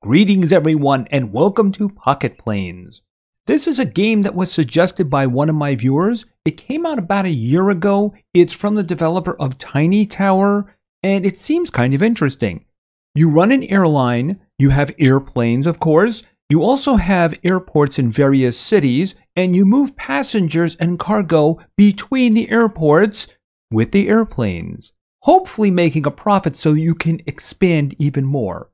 Greetings everyone and welcome to Pocket Planes. This is a game that was suggested by one of my viewers. It came out about a year ago. It's from the developer of Tiny Tower and it seems kind of interesting. You run an airline, you have airplanes of course, you also have airports in various cities and you move passengers and cargo between the airports with the airplanes, hopefully making a profit so you can expand even more.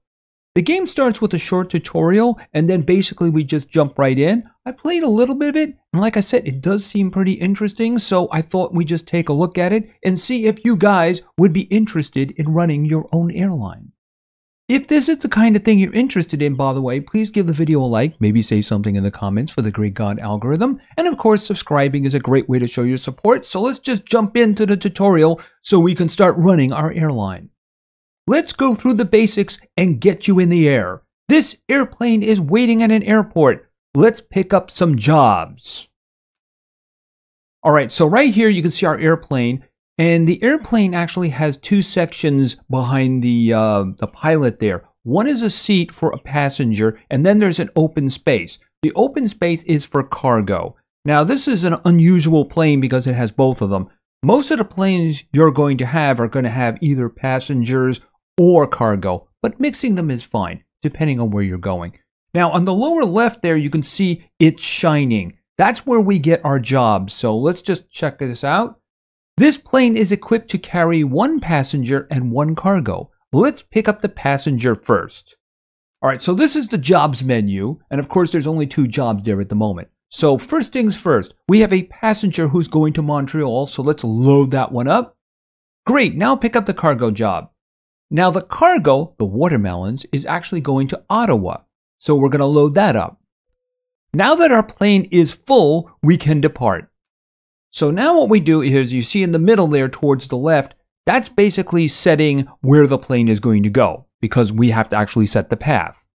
The game starts with a short tutorial and then basically we just jump right in. I played a little bit of it and like I said, it does seem pretty interesting. So I thought we'd just take a look at it and see if you guys would be interested in running your own airline. If this is the kind of thing you're interested in, by the way, please give the video a like, maybe say something in the comments for the Great God algorithm, and of course subscribing is a great way to show your support, so let's just jump into the tutorial so we can start running our airline. Let's go through the basics and get you in the air. This airplane is waiting at an airport. Let's pick up some jobs. All right, so right here you can see our airplane, and the airplane actually has two sections behind the uh, the pilot there. One is a seat for a passenger, and then there's an open space. The open space is for cargo. Now, this is an unusual plane because it has both of them. Most of the planes you're going to have are going to have either passengers or cargo, but mixing them is fine, depending on where you're going. Now, on the lower left there, you can see it's shining. That's where we get our jobs. So let's just check this out. This plane is equipped to carry one passenger and one cargo. Let's pick up the passenger first. All right, so this is the jobs menu. And of course, there's only two jobs there at the moment. So first things first, we have a passenger who's going to Montreal. So let's load that one up. Great, now pick up the cargo job. Now the cargo, the watermelons, is actually going to Ottawa. So we're going to load that up. Now that our plane is full, we can depart. So now what we do is you see in the middle there towards the left, that's basically setting where the plane is going to go because we have to actually set the path.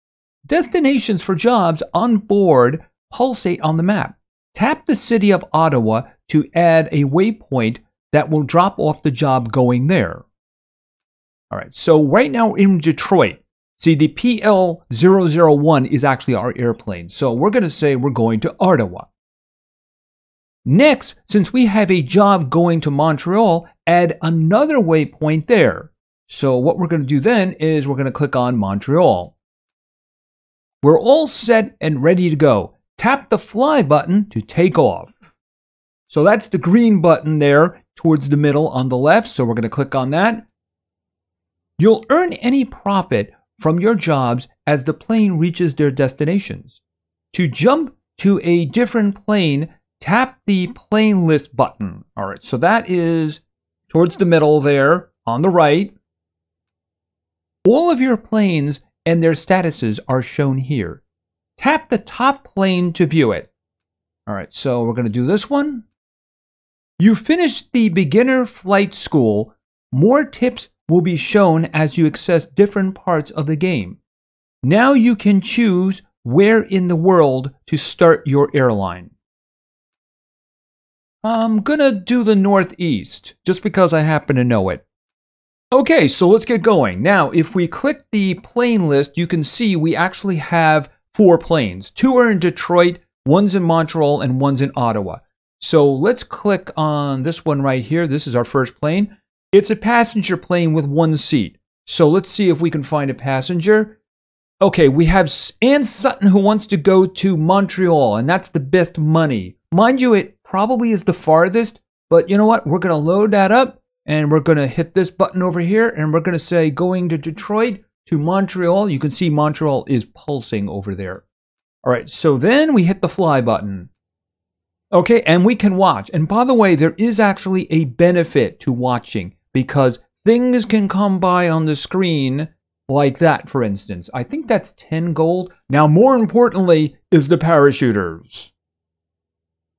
Destinations for jobs on board pulsate on the map. Tap the city of Ottawa to add a waypoint that will drop off the job going there. All right, so right now in Detroit, see the PL001 is actually our airplane. So we're going to say we're going to Ottawa. Next, since we have a job going to Montreal, add another waypoint there. So what we're going to do then is we're going to click on Montreal. We're all set and ready to go. Tap the fly button to take off. So that's the green button there towards the middle on the left. So we're going to click on that. You'll earn any profit from your jobs as the plane reaches their destinations. To jump to a different plane, tap the plane list button. All right, so that is towards the middle there on the right. All of your planes and their statuses are shown here. Tap the top plane to view it. All right, so we're going to do this one. You finished the beginner flight school. More tips will be shown as you access different parts of the game. Now you can choose where in the world to start your airline. I'm gonna do the Northeast, just because I happen to know it. Okay, so let's get going. Now, if we click the plane list, you can see we actually have four planes. Two are in Detroit, one's in Montreal, and one's in Ottawa. So let's click on this one right here. This is our first plane. It's a passenger plane with one seat. So let's see if we can find a passenger. Okay, we have Ann Sutton who wants to go to Montreal, and that's the best money. Mind you, it probably is the farthest, but you know what? We're going to load that up, and we're going to hit this button over here, and we're going to say going to Detroit to Montreal. You can see Montreal is pulsing over there. All right, so then we hit the fly button. Okay, and we can watch. And by the way, there is actually a benefit to watching because things can come by on the screen like that, for instance. I think that's 10 gold. Now, more importantly, is the parachuters.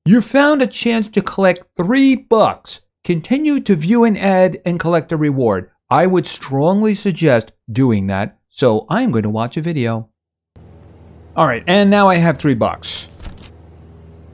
You found a chance to collect three bucks. Continue to view an ad and collect a reward. I would strongly suggest doing that, so I'm going to watch a video. All right, and now I have three bucks.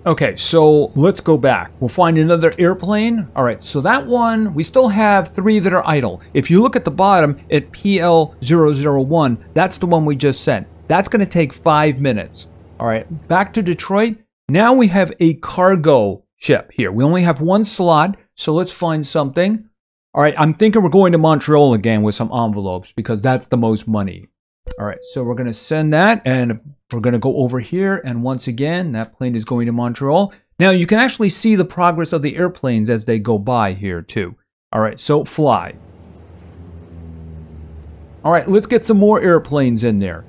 Okay, so let's go back. We'll find another airplane. All right, so that one, we still have three that are idle. If you look at the bottom at PL001, that's the one we just sent. That's going to take five minutes. All right, back to Detroit. Now we have a cargo ship here. We only have one slot, so let's find something. All right, I'm thinking we're going to Montreal again with some envelopes because that's the most money. All right, so we're going to send that and we're going to go over here. And once again, that plane is going to Montreal. Now you can actually see the progress of the airplanes as they go by here too. All right, so fly. All right, let's get some more airplanes in there.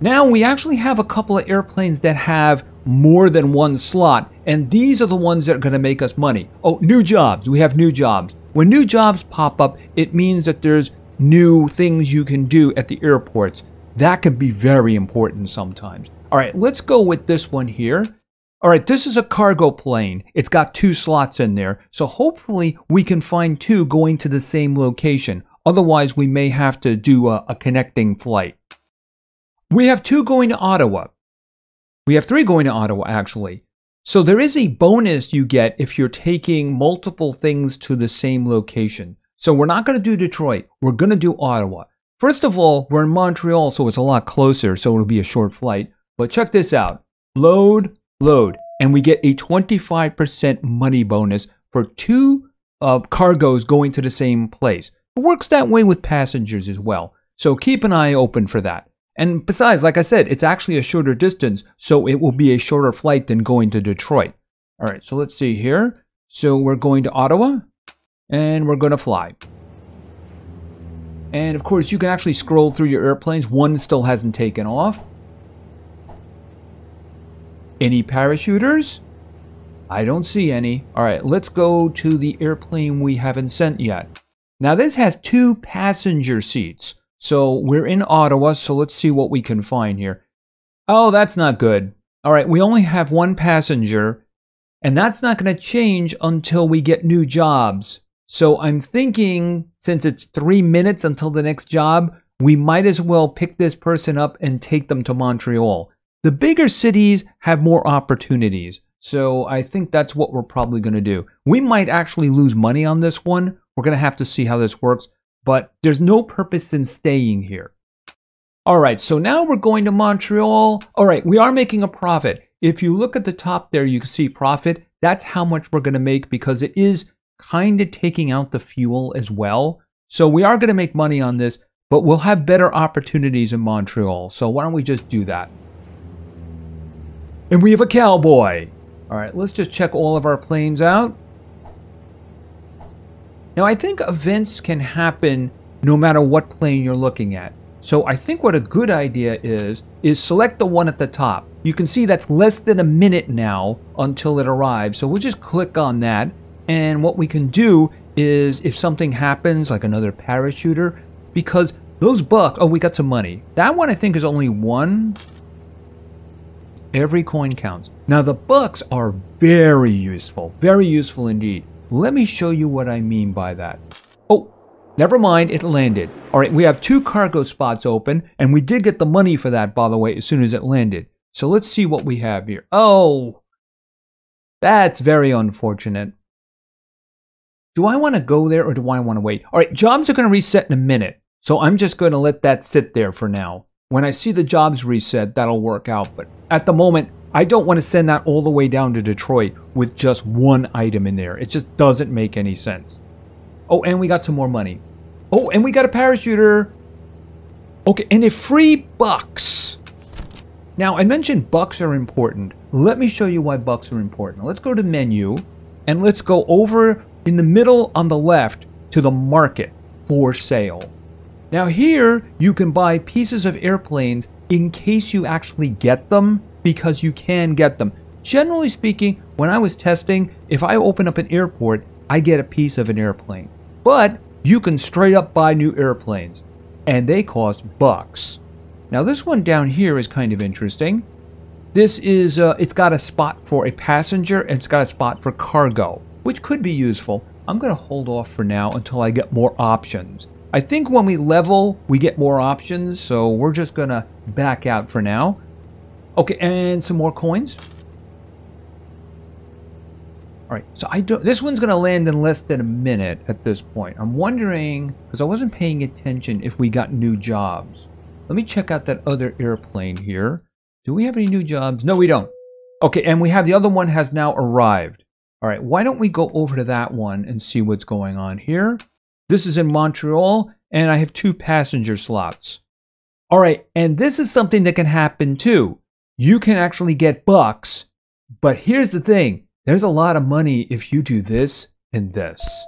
Now we actually have a couple of airplanes that have more than one slot, and these are the ones that are going to make us money. Oh, new jobs. We have new jobs. When new jobs pop up, it means that there's new things you can do at the airports. That can be very important sometimes. All right, let's go with this one here. All right, this is a cargo plane. It's got two slots in there. So hopefully we can find two going to the same location. Otherwise, we may have to do a, a connecting flight. We have two going to Ottawa. We have three going to Ottawa, actually. So there is a bonus you get if you're taking multiple things to the same location. So we're not going to do Detroit. We're going to do Ottawa. First of all, we're in Montreal, so it's a lot closer, so it'll be a short flight. But check this out. Load, load. And we get a 25% money bonus for two uh, cargoes going to the same place. It works that way with passengers as well. So keep an eye open for that. And besides, like I said, it's actually a shorter distance, so it will be a shorter flight than going to Detroit. All right, so let's see here. So we're going to Ottawa, and we're going to fly. And of course, you can actually scroll through your airplanes. One still hasn't taken off. Any parachuters? I don't see any. All right, let's go to the airplane we haven't sent yet. Now, this has two passenger seats. So we're in Ottawa, so let's see what we can find here. Oh, that's not good. All right, we only have one passenger, and that's not going to change until we get new jobs. So I'm thinking since it's three minutes until the next job, we might as well pick this person up and take them to Montreal. The bigger cities have more opportunities. So I think that's what we're probably going to do. We might actually lose money on this one. We're going to have to see how this works but there's no purpose in staying here. All right, so now we're going to Montreal. All right, we are making a profit. If you look at the top there, you can see profit. That's how much we're going to make because it is kind of taking out the fuel as well. So we are going to make money on this, but we'll have better opportunities in Montreal. So why don't we just do that? And we have a cowboy. All right, let's just check all of our planes out. Now, I think events can happen no matter what plane you're looking at. So I think what a good idea is, is select the one at the top. You can see that's less than a minute now until it arrives. So we'll just click on that. And what we can do is if something happens, like another parachuter, because those bucks, oh, we got some money. That one I think is only one. Every coin counts. Now the bucks are very useful, very useful indeed. Let me show you what I mean by that. Oh, never mind, it landed. All right, we have two cargo spots open, and we did get the money for that, by the way, as soon as it landed. So let's see what we have here. Oh, that's very unfortunate. Do I want to go there or do I want to wait? All right, jobs are going to reset in a minute. So I'm just going to let that sit there for now. When I see the jobs reset, that'll work out. But at the moment, I don't want to send that all the way down to Detroit with just one item in there. It just doesn't make any sense. Oh, and we got some more money. Oh, and we got a parachuter. Okay, and a free bucks. Now, I mentioned bucks are important. Let me show you why bucks are important. Let's go to menu and let's go over in the middle on the left to the market for sale. Now here, you can buy pieces of airplanes in case you actually get them because you can get them. Generally speaking, when I was testing, if I open up an airport, I get a piece of an airplane. But you can straight up buy new airplanes, and they cost bucks. Now this one down here is kind of interesting. This is, uh, it's got a spot for a passenger and it's got a spot for cargo, which could be useful. I'm going to hold off for now until I get more options. I think when we level, we get more options, so we're just going to back out for now. Okay, and some more coins. All right, so I don't. This one's gonna land in less than a minute at this point. I'm wondering because I wasn't paying attention if we got new jobs. Let me check out that other airplane here. Do we have any new jobs? No, we don't. Okay, and we have the other one has now arrived. All right, why don't we go over to that one and see what's going on here? This is in Montreal, and I have two passenger slots. All right, and this is something that can happen too. You can actually get bucks, but here's the thing. There's a lot of money if you do this and this.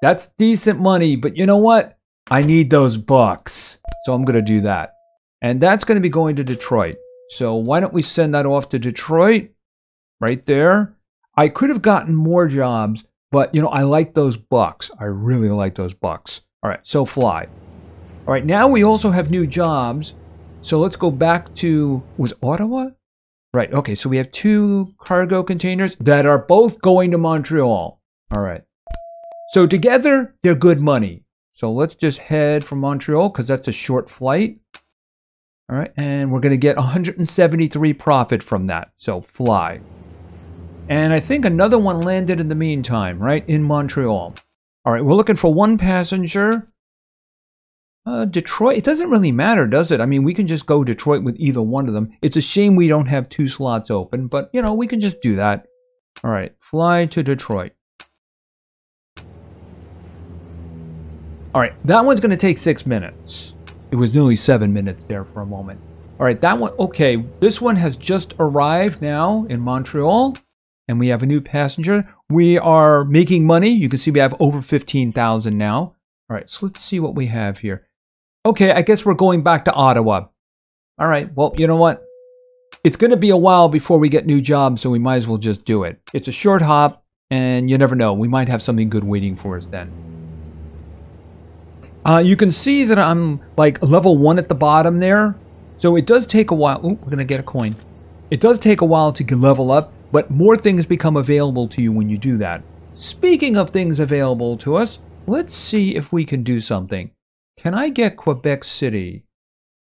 That's decent money, but you know what? I need those bucks. So I'm going to do that. And that's going to be going to Detroit. So why don't we send that off to Detroit? Right there. I could have gotten more jobs, but you know, I like those bucks. I really like those bucks. All right, so fly. All right, now we also have new jobs. So let's go back to, was Ottawa? Right, okay, so we have two cargo containers that are both going to Montreal. All right. So together, they're good money. So let's just head from Montreal because that's a short flight. All right, and we're going to get 173 profit from that. So fly. And I think another one landed in the meantime, right, in Montreal. All right, we're looking for one passenger. Uh, Detroit, it doesn't really matter, does it? I mean, we can just go Detroit with either one of them. It's a shame we don't have two slots open, but, you know, we can just do that. All right, fly to Detroit. All right, that one's going to take six minutes. It was nearly seven minutes there for a moment. All right, that one, okay, this one has just arrived now in Montreal, and we have a new passenger. We are making money. You can see we have over 15,000 now. All right, so let's see what we have here. Okay, I guess we're going back to Ottawa. All right, well, you know what? It's going to be a while before we get new jobs, so we might as well just do it. It's a short hop, and you never know. We might have something good waiting for us then. Uh, you can see that I'm like level one at the bottom there. So it does take a while. Ooh, we're going to get a coin. It does take a while to level up, but more things become available to you when you do that. Speaking of things available to us, let's see if we can do something. Can I get Quebec City?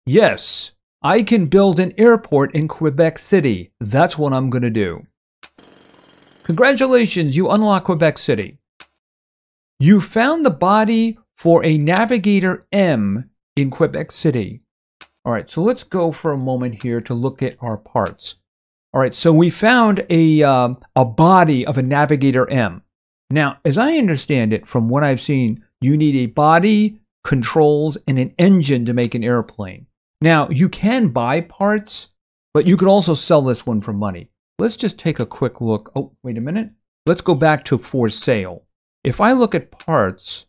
Yes, I can build an airport in Quebec City. That's what I'm going to do. Congratulations, you unlock Quebec City. You found the body for a Navigator M in Quebec City. All right, so let's go for a moment here to look at our parts. All right, so we found a, uh, a body of a Navigator M. Now, as I understand it, from what I've seen, you need a body, controls, and an engine to make an airplane. Now, you can buy parts, but you can also sell this one for money. Let's just take a quick look. Oh, wait a minute. Let's go back to for sale. If I look at parts,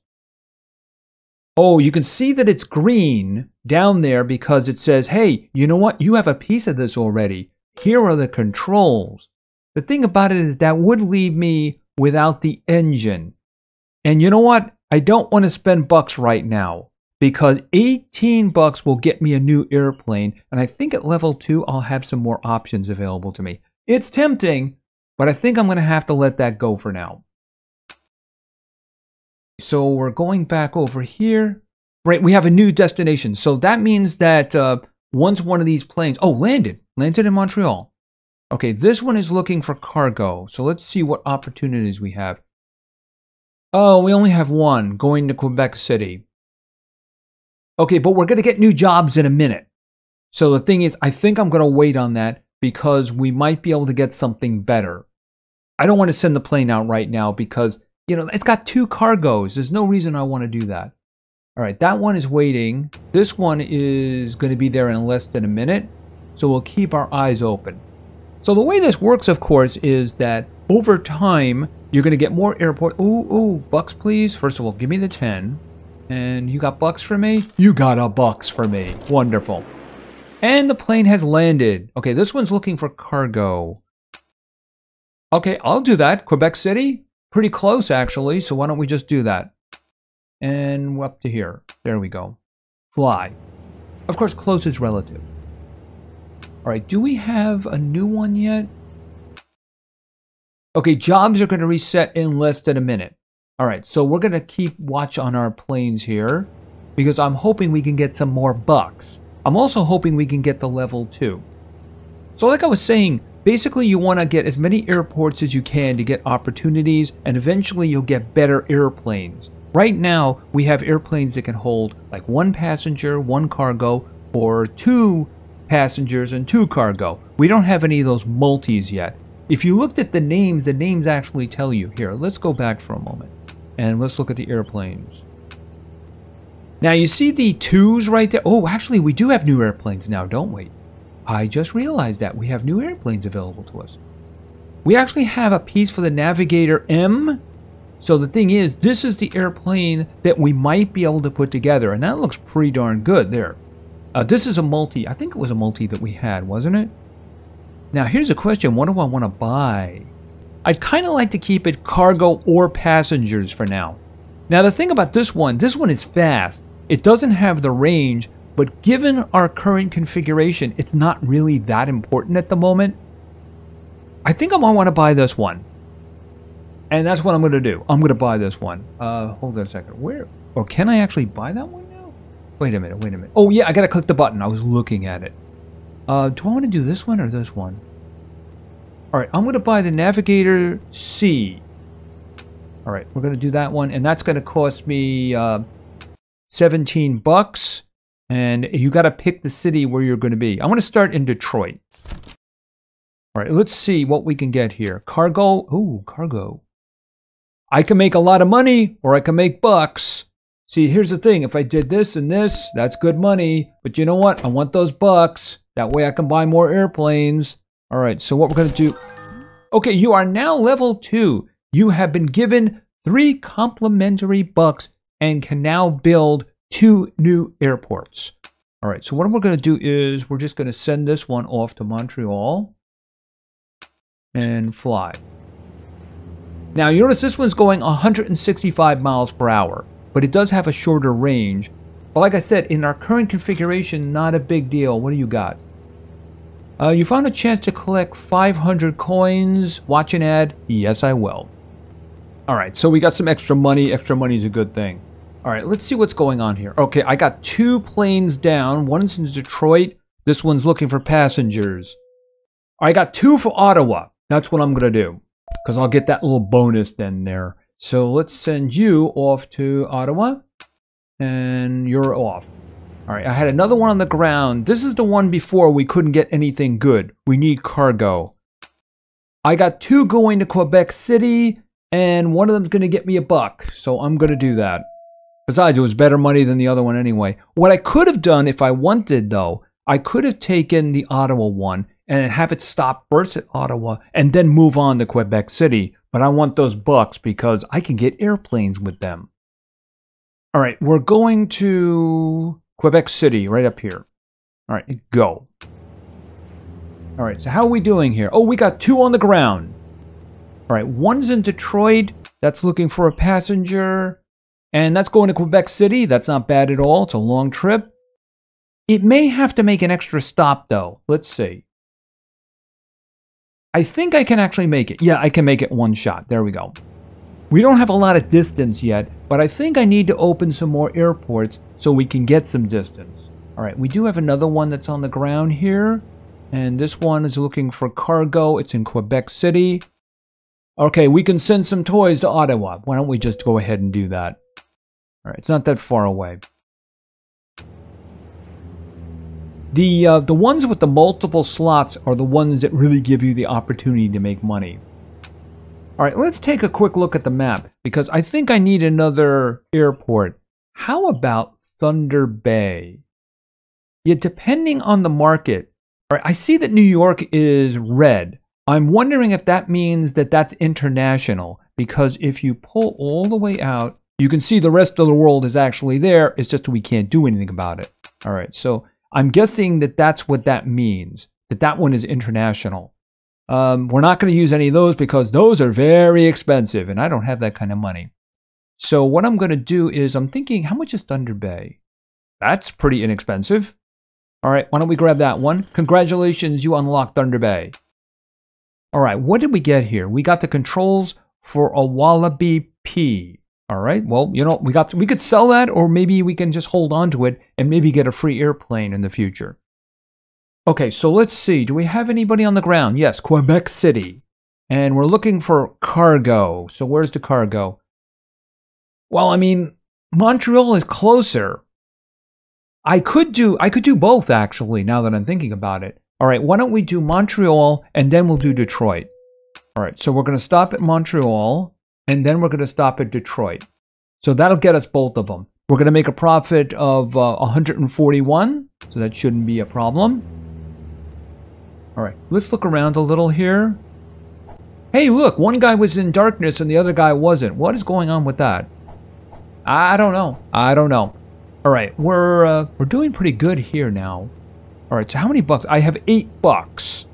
Oh, you can see that it's green down there because it says, hey, you know what? You have a piece of this already. Here are the controls. The thing about it is that would leave me without the engine. And you know what? I don't want to spend bucks right now because 18 bucks will get me a new airplane. And I think at level two, I'll have some more options available to me. It's tempting, but I think I'm going to have to let that go for now. So we're going back over here. Right, we have a new destination. So that means that uh, once one of these planes, oh, landed, landed in Montreal. Okay, this one is looking for cargo. So let's see what opportunities we have. Oh, we only have one going to Quebec City. Okay, but we're going to get new jobs in a minute. So the thing is, I think I'm going to wait on that because we might be able to get something better. I don't want to send the plane out right now because you know, it's got two cargoes. There's no reason I want to do that. All right, that one is waiting. This one is going to be there in less than a minute. So we'll keep our eyes open. So the way this works, of course, is that over time, you're going to get more airport. Ooh, ooh, bucks, please. First of all, give me the 10. And you got bucks for me? You got a bucks for me. Wonderful. And the plane has landed. Okay, this one's looking for cargo. Okay, I'll do that. Quebec City, Pretty close, actually, so why don't we just do that? And up to here. There we go. Fly. Of course, close is relative. All right, do we have a new one yet? Okay, jobs are going to reset in less than a minute. All right, so we're going to keep watch on our planes here because I'm hoping we can get some more bucks. I'm also hoping we can get the level 2. So like I was saying, Basically, you want to get as many airports as you can to get opportunities, and eventually you'll get better airplanes. Right now, we have airplanes that can hold like one passenger, one cargo, or two passengers and two cargo. We don't have any of those multis yet. If you looked at the names, the names actually tell you. Here, let's go back for a moment and let's look at the airplanes. Now you see the twos right there. Oh, actually, we do have new airplanes now, don't we? I just realized that we have new airplanes available to us. We actually have a piece for the Navigator M. So the thing is, this is the airplane that we might be able to put together, and that looks pretty darn good there. Uh, this is a multi. I think it was a multi that we had, wasn't it? Now here's a question. What do I want to buy? I'd kind of like to keep it cargo or passengers for now. Now the thing about this one, this one is fast. It doesn't have the range, but given our current configuration, it's not really that important at the moment. I think I might want to buy this one. And that's what I'm going to do. I'm going to buy this one. Uh, hold on a second. Where? Or can I actually buy that one now? Wait a minute, wait a minute. Oh yeah, I got to click the button. I was looking at it. Uh, do I want to do this one or this one? All right, I'm going to buy the Navigator C. All right, we're going to do that one, and that's going to cost me uh, 17 bucks. And you got to pick the city where you're going to be. I'm going to start in Detroit. All right, let's see what we can get here. Cargo. Ooh, cargo. I can make a lot of money, or I can make bucks. See, here's the thing. If I did this and this, that's good money. But you know what? I want those bucks. That way I can buy more airplanes. All right, so what we're going to do... Okay, you are now level 2. You have been given three complimentary bucks and can now build two new airports. All right, so what we're going to do is we're just going to send this one off to Montreal and fly. Now, you notice this one's going 165 miles per hour, but it does have a shorter range. But like I said, in our current configuration, not a big deal. What do you got? Uh, you found a chance to collect 500 coins. Watch an ad? Yes, I will. Alright, so we got some extra money. Extra money is a good thing. Alright, let's see what's going on here. Okay, I got two planes down. One's in Detroit. This one's looking for passengers. I got two for Ottawa. That's what I'm going to do. Because I'll get that little bonus then there. So let's send you off to Ottawa. And you're off. All right, I had another one on the ground. This is the one before we couldn't get anything good. We need cargo. I got two going to Quebec City, and one of them's going to get me a buck. So I'm going to do that. Besides, it was better money than the other one anyway. What I could have done if I wanted, though, I could have taken the Ottawa one and have it stop first at Ottawa and then move on to Quebec City. But I want those bucks because I can get airplanes with them. All right, we're going to Quebec City, right up here. All right, go. All right, so how are we doing here? Oh, we got two on the ground. All right, one's in Detroit. That's looking for a passenger. And that's going to Quebec City. That's not bad at all. It's a long trip. It may have to make an extra stop, though. Let's see. I think I can actually make it. Yeah, I can make it one shot. There we go. We don't have a lot of distance yet, but I think I need to open some more airports so we can get some distance. All right, we do have another one that's on the ground here. And this one is looking for cargo. It's in Quebec City. Okay, we can send some toys to Ottawa. Why don't we just go ahead and do that? All right, it's not that far away. The, uh, the ones with the multiple slots are the ones that really give you the opportunity to make money. All right, let's take a quick look at the map because I think I need another airport. How about Thunder Bay? Yet, depending on the market, all right, I see that New York is red. I'm wondering if that means that that's international because if you pull all the way out, you can see the rest of the world is actually there. It's just we can't do anything about it. All right, so I'm guessing that that's what that means, that that one is international. Um, we're not going to use any of those because those are very expensive and I don't have that kind of money. So what I'm going to do is I'm thinking, how much is Thunder Bay? That's pretty inexpensive. All right, why don't we grab that one? Congratulations, you unlocked Thunder Bay. All right, what did we get here? We got the controls for a Wallaby P. All right, well, you know, we got we could sell that or maybe we can just hold on to it and maybe get a free airplane in the future. Okay, so let's see. Do we have anybody on the ground? Yes, Quebec City. And we're looking for cargo. So where's the cargo? Well, I mean, Montreal is closer. I could do I could do both actually now that I'm thinking about it. All right, why don't we do Montreal and then we'll do Detroit. All right, so we're going to stop at Montreal and then we're going to stop at Detroit. So that'll get us both of them. We're going to make a profit of uh, 141, so that shouldn't be a problem. All right, let's look around a little here. Hey, look, one guy was in darkness and the other guy wasn't. What is going on with that? I don't know. I don't know. All right, we're uh, we're doing pretty good here now. All right, so how many bucks? I have eight bucks.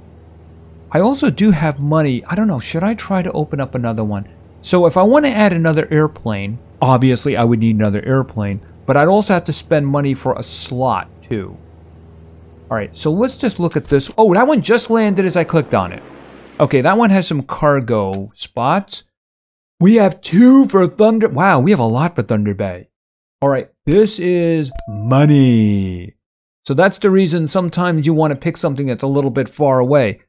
I also do have money. I don't know. Should I try to open up another one? So if I want to add another airplane, obviously I would need another airplane, but I'd also have to spend money for a slot too. All right, so let's just look at this. Oh, that one just landed as I clicked on it. Okay, that one has some cargo spots. We have two for Thunder. Wow, we have a lot for Thunder Bay. All right, this is money. So that's the reason sometimes you want to pick something that's a little bit far away.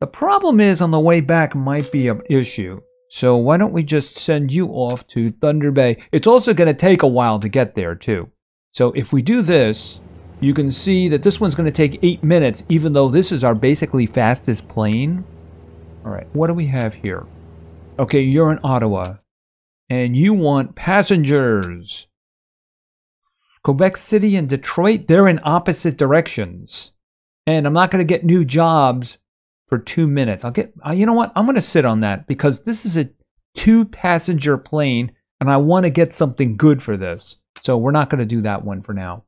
The problem is on the way back might be an issue. So why don't we just send you off to Thunder Bay? It's also going to take a while to get there too. So if we do this, you can see that this one's going to take eight minutes, even though this is our basically fastest plane. All right, what do we have here? Okay, you're in Ottawa, and you want passengers. Quebec City and Detroit, they're in opposite directions. And I'm not going to get new jobs for two minutes. I'll get, uh, you know what? I'm going to sit on that because this is a two passenger plane and I want to get something good for this. So we're not going to do that one for now.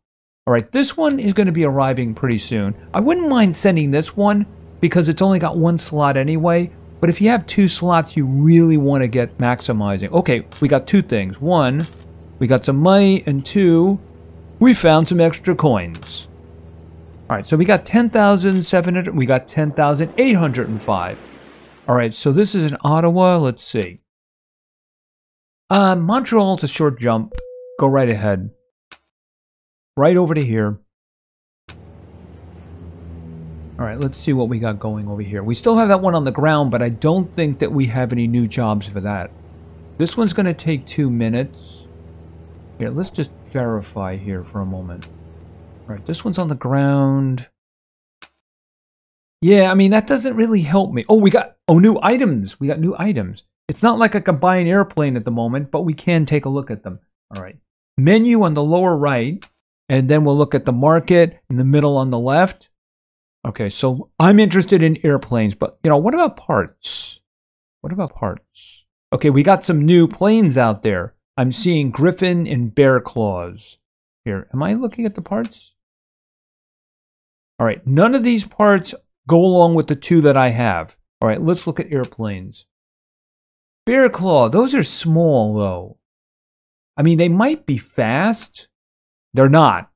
All right, this one is going to be arriving pretty soon. I wouldn't mind sending this one because it's only got one slot anyway. But if you have two slots, you really want to get maximizing. Okay, we got two things. One, we got some money, and two, we found some extra coins. All right, so we got 10,700, we got 10,805. All right, so this is in Ottawa. Let's see. Uh, Montreal's a short jump. Go right ahead. Right over to here. All right, let's see what we got going over here. We still have that one on the ground, but I don't think that we have any new jobs for that. This one's going to take two minutes. Here, let's just verify here for a moment. Right, this one's on the ground. Yeah, I mean, that doesn't really help me. Oh, we got, oh, new items. We got new items. It's not like I can buy an airplane at the moment, but we can take a look at them. All right. Menu on the lower right, and then we'll look at the market in the middle on the left. Okay, so I'm interested in airplanes, but you know, what about parts? What about parts? Okay, we got some new planes out there. I'm seeing Griffin and Bear Claws. Here, am I looking at the parts? All right, none of these parts go along with the two that I have. All right, let's look at airplanes. Bear Claw, those are small though. I mean, they might be fast. They're not.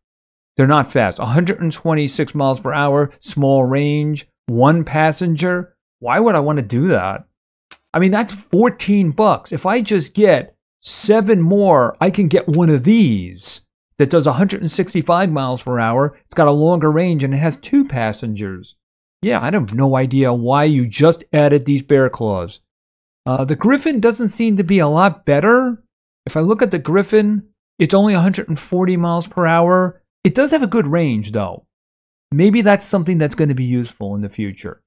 They're not fast. 126 miles per hour, small range, one passenger. Why would I want to do that? I mean, that's 14 bucks. If I just get seven more, I can get one of these that does 165 miles per hour. It's got a longer range and it has two passengers. Yeah, I have no idea why you just added these bear claws. Uh, the Griffin doesn't seem to be a lot better. If I look at the Griffin, it's only 140 miles per hour. It does have a good range, though. Maybe that's something that's going to be useful in the future.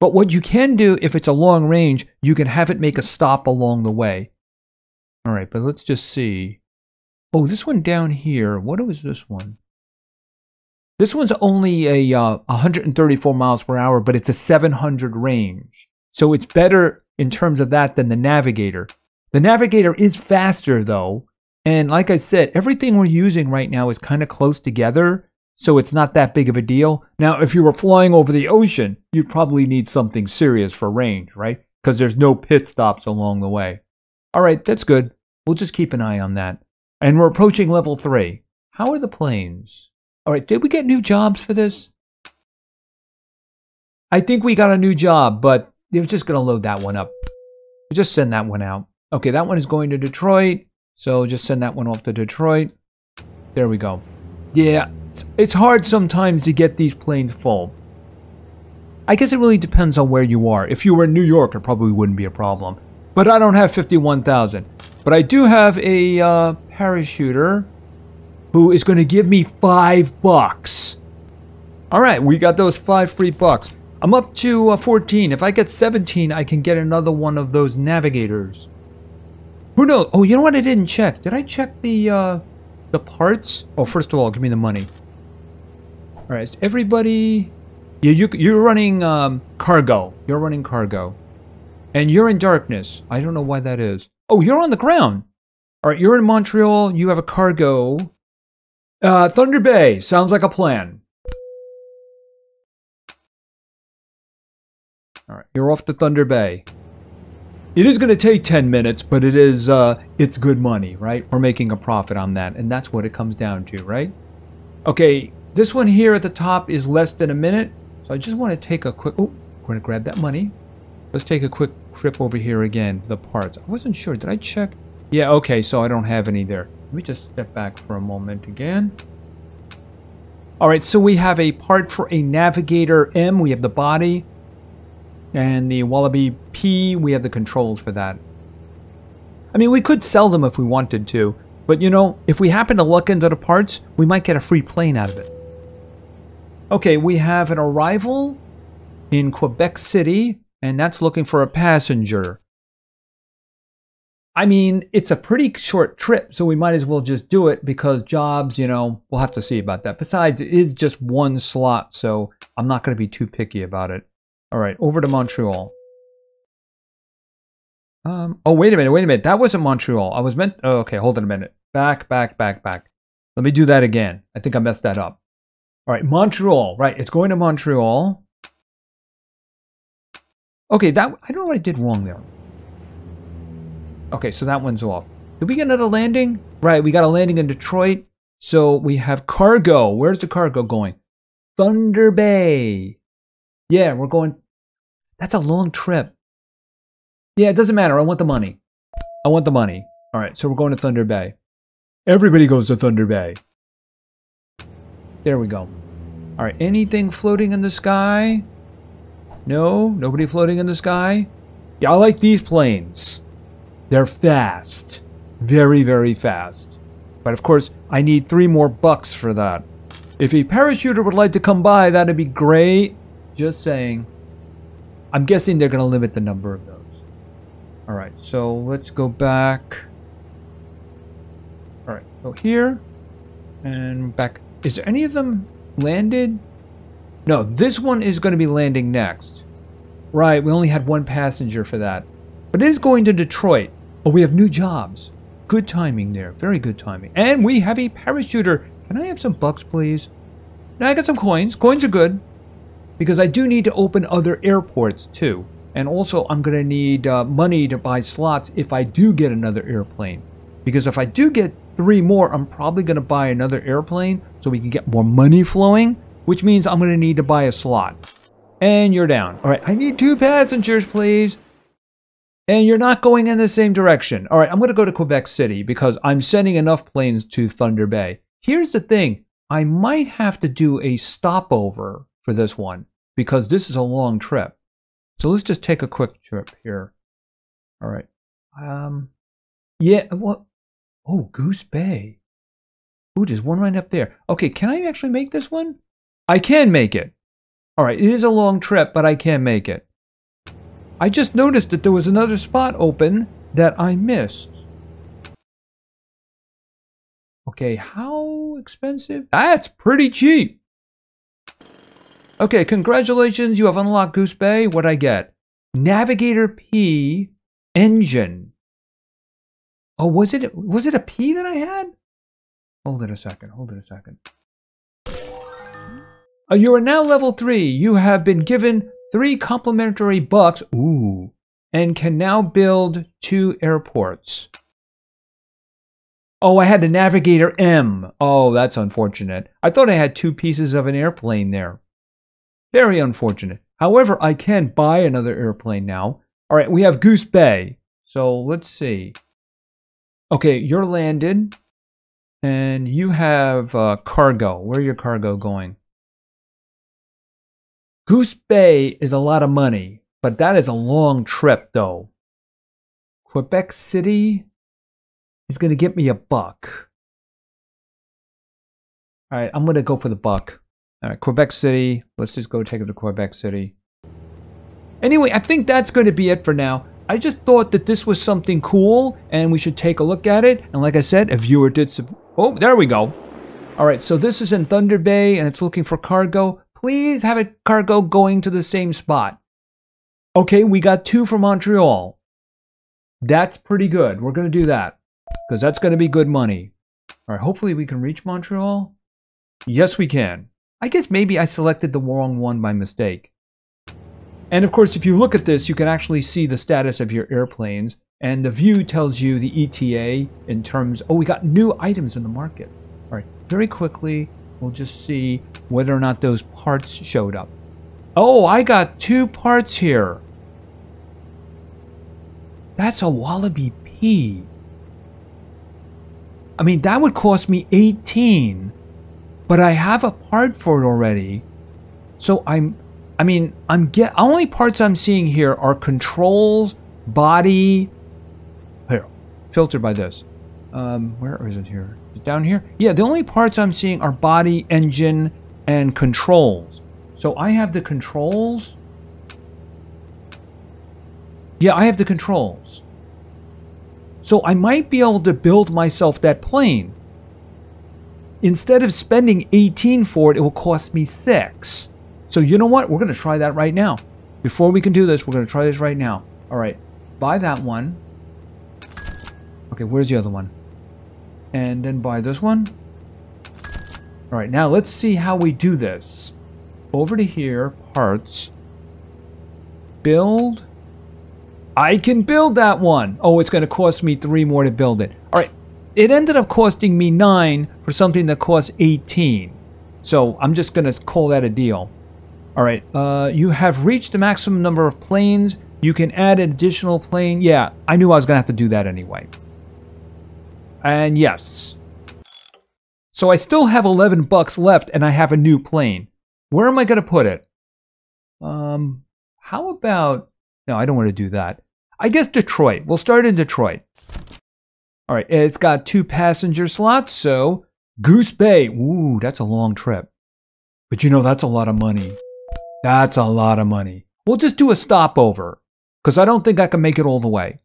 But what you can do if it's a long range, you can have it make a stop along the way. All right, but let's just see. Oh, this one down here. What was this one? This one's only a uh, 134 miles per hour, but it's a 700 range. So it's better in terms of that than the Navigator. The Navigator is faster though, and like I said, everything we're using right now is kind of close together, so it's not that big of a deal. Now, if you were flying over the ocean, you'd probably need something serious for range, right? Because there's no pit stops along the way. All right, that's good. We'll just keep an eye on that. And we're approaching level three. How are the planes? All right, did we get new jobs for this? I think we got a new job, but they're just going to load that one up. Just send that one out. Okay, that one is going to Detroit. So just send that one off to Detroit. There we go. Yeah, it's hard sometimes to get these planes full. I guess it really depends on where you are. If you were in New York, it probably wouldn't be a problem. But I don't have 51,000. But I do have a uh, parachuter who is going to give me five bucks. All right, we got those five free bucks. I'm up to uh, 14. If I get 17, I can get another one of those navigators. Who knows? Oh, you know what? I didn't check. Did I check the uh, the parts? Oh, first of all, give me the money. All right, is everybody. Yeah, you you're running um, cargo. You're running cargo, and you're in darkness. I don't know why that is. Oh, you're on the ground. All right, you're in Montreal. You have a cargo. Uh, Thunder Bay sounds like a plan. All right, you're off to Thunder Bay. It is going to take 10 minutes, but it is, uh, it's good money, right? We're making a profit on that, and that's what it comes down to, right? Okay, this one here at the top is less than a minute, so I just want to take a quick, oh, we're going to grab that money. Let's take a quick trip over here again, the parts. I wasn't sure, did I check? Yeah, okay, so I don't have any there. Let me just step back for a moment again. All right, so we have a part for a Navigator M. We have the body. And the Wallaby P, we have the controls for that. I mean, we could sell them if we wanted to. But you know, if we happen to look into the parts, we might get a free plane out of it. Okay, we have an arrival in Quebec City, and that's looking for a passenger. I mean, it's a pretty short trip, so we might as well just do it because jobs, you know, we'll have to see about that. Besides, it is just one slot, so I'm not going to be too picky about it. All right, over to Montreal. Um, oh, wait a minute, wait a minute. That wasn't Montreal. I was meant, oh, okay, hold on a minute. Back, back, back, back. Let me do that again. I think I messed that up. All right, Montreal, right, it's going to Montreal. Okay, that, I don't know what I did wrong there. Okay, so that one's off. Did we get another landing? Right, we got a landing in Detroit. So we have cargo. Where's the cargo going? Thunder Bay. Yeah, we're going. That's a long trip. Yeah, it doesn't matter. I want the money. I want the money. All right, so we're going to Thunder Bay. Everybody goes to Thunder Bay. There we go. All right, anything floating in the sky? No, nobody floating in the sky? Yeah, I like these planes. They're fast. Very, very fast. But of course, I need three more bucks for that. If a parachuter would like to come by, that'd be great. Just saying. I'm guessing they're going to limit the number of those. Alright, so let's go back. Alright, so here. And back. Is there any of them landed? No, this one is going to be landing next. Right, we only had one passenger for that. But it is going to Detroit. Oh, we have new jobs. Good timing there. Very good timing. And we have a parachuter. Can I have some bucks, please? Now I got some coins. Coins are good. Because I do need to open other airports, too. And also, I'm going to need uh, money to buy slots if I do get another airplane. Because if I do get three more, I'm probably going to buy another airplane so we can get more money flowing. Which means I'm going to need to buy a slot. And you're down. All right, I need two passengers, please. And you're not going in the same direction. All right, I'm going to go to Quebec City because I'm sending enough planes to Thunder Bay. Here's the thing I might have to do a stopover for this one because this is a long trip. So let's just take a quick trip here. All right. Um, yeah, what? Oh, Goose Bay. Ooh, there's one right up there. Okay, can I actually make this one? I can make it. All right, it is a long trip, but I can make it. I just noticed that there was another spot open that I missed. Okay, how expensive? That's pretty cheap. Okay, congratulations, you have unlocked Goose Bay. What'd I get? Navigator P engine. Oh, was it was it a P that I had? Hold it a second, hold it a second. Uh, you are now level 3. You have been given three complimentary bucks, ooh, and can now build two airports. Oh, I had the Navigator M. Oh, that's unfortunate. I thought I had two pieces of an airplane there. Very unfortunate. However, I can buy another airplane now. All right, we have Goose Bay. So let's see. Okay, you're landed. And you have uh, cargo. Where your cargo going? Goose Bay is a lot of money, but that is a long trip, though. Quebec City is going to get me a buck. All right, I'm going to go for the buck. All right, Quebec City. Let's just go take it to Quebec City. Anyway, I think that's going to be it for now. I just thought that this was something cool and we should take a look at it. And like I said, a viewer did. oh, there we go. All right, so this is in Thunder Bay and it's looking for cargo. Please have a cargo going to the same spot. Okay, we got two from Montreal. That's pretty good. We're going to do that because that's going to be good money. All right, hopefully we can reach Montreal. Yes, we can. I guess maybe I selected the wrong one by mistake. And of course, if you look at this, you can actually see the status of your airplanes. And the view tells you the ETA in terms, oh, we got new items in the market. All right, very quickly, we'll just see whether or not those parts showed up. Oh, I got two parts here. That's a Wallaby P. I mean, that would cost me 18, but I have a part for it already. So I'm I mean, I'm get only parts I'm seeing here are controls, body. Here, filtered by this. Um, where is it here? Down here? Yeah, the only parts I'm seeing are body, engine, and controls. So I have the controls. Yeah, I have the controls. So I might be able to build myself that plane. Instead of spending 18 for it, it will cost me 6. So you know what? We're going to try that right now. Before we can do this, we're going to try this right now. All right. Buy that one. Okay, where's the other one? And then buy this one. All right, now let's see how we do this. Over to here, parts. Build. I can build that one. Oh, it's going to cost me three more to build it. All right, it ended up costing me nine for something that costs 18. So I'm just going to call that a deal. All right, uh, you have reached the maximum number of planes. You can add an additional plane. Yeah, I knew I was going to have to do that anyway. And yes. So I still have 11 bucks left and I have a new plane. Where am I going to put it? Um, how about... No, I don't want to do that. I guess Detroit. We'll start in Detroit. All right, it's got two passenger slots, so Goose Bay. Ooh, that's a long trip. But you know, that's a lot of money. That's a lot of money. We'll just do a stopover because I don't think I can make it all the way.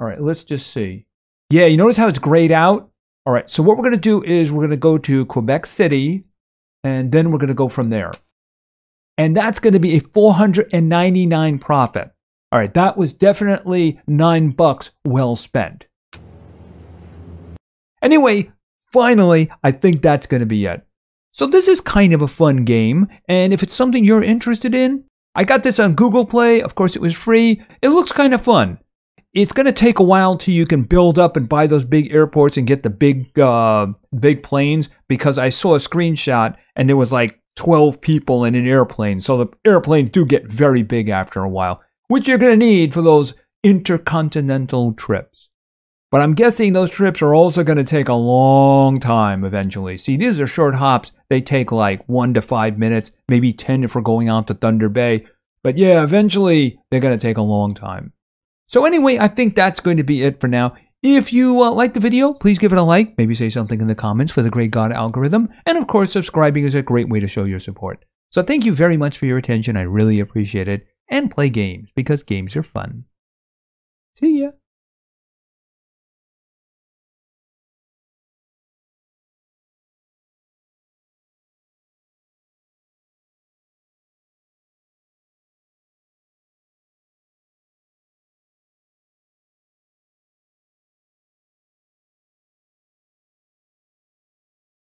All right, let's just see. Yeah, you notice how it's grayed out? All right, so what we're to do is we're to go to Quebec City and then we're to go from there. And that's to be a 499 profit. All right, that was definitely nine bucks well spent. Anyway, finally, I think that's to be it. So this is kind of a fun game, and if it's something you're interested in, I got this on Google Play. Of course, it was free. It looks kind of fun. It's going to take a while till you can build up and buy those big airports and get the big, uh, big planes because I saw a screenshot and there was like 12 people in an airplane. So the airplanes do get very big after a while, which you're going to need for those intercontinental trips. But I'm guessing those trips are also going to take a long time eventually. See, these are short hops. They take like one to five minutes, maybe 10 if we're going out to Thunder Bay. But yeah, eventually they're going to take a long time. So anyway, I think that's going to be it for now. If you uh, like the video, please give it a like. Maybe say something in the comments for the Great God algorithm. And of course, subscribing is a great way to show your support. So thank you very much for your attention. I really appreciate it. And play games because games are fun. See ya.